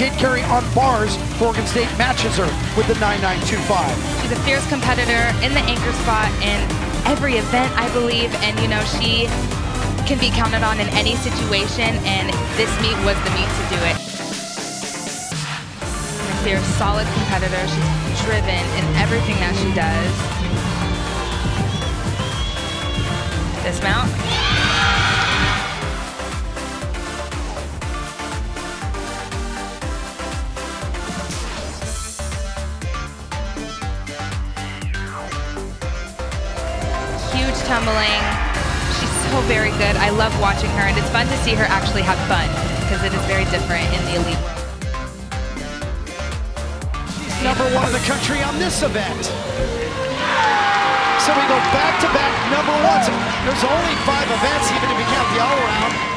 Jade Carey on bars Oregon State matches her with the 9925. She's a fierce competitor in the anchor spot in every event, I believe, and you know, she can be counted on in any situation, and this meet was the meet to do it. She's A fierce, solid competitor. She's driven in everything that she does. Dismount. Huge tumbling. She's so very good. I love watching her, and it's fun to see her actually have fun because it is very different in the elite world. She's Number one in the country on this event. So we go back to back number ones. There's only five events, even if you count the all around.